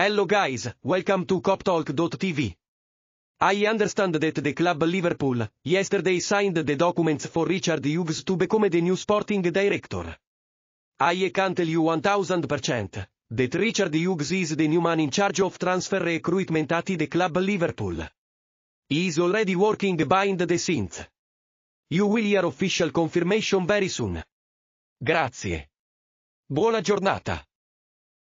Hello guys, welcome to coptalk.tv. I understand that the club Liverpool, yesterday signed the documents for Richard Hughes to become the new sporting director. I can tell you 1000% that Richard Hughes is the new man in charge of transfer recruitment at the club Liverpool. He is already working behind the scenes. You will hear official confirmation very soon. Grazie. Buona giornata.